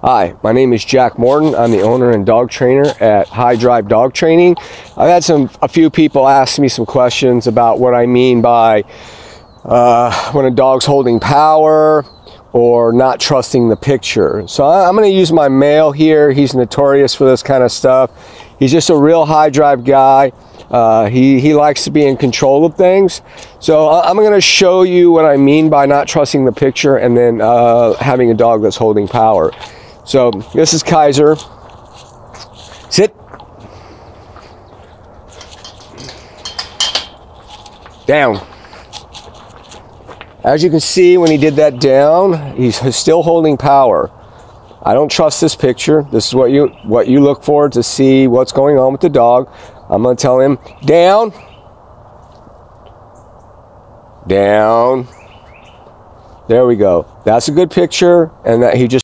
Hi, my name is Jack Morton. I'm the owner and dog trainer at High Drive Dog Training. I've had some a few people ask me some questions about what I mean by uh, when a dog's holding power or not trusting the picture. So I'm going to use my male here. He's notorious for this kind of stuff. He's just a real high drive guy. Uh, he, he likes to be in control of things. So I'm going to show you what I mean by not trusting the picture and then uh, having a dog that's holding power. So this is Kaiser. Sit. Down. As you can see, when he did that down, he's still holding power. I don't trust this picture. This is what you what you look for to see what's going on with the dog. I'm going to tell him down, down. There we go. That's a good picture, and that he just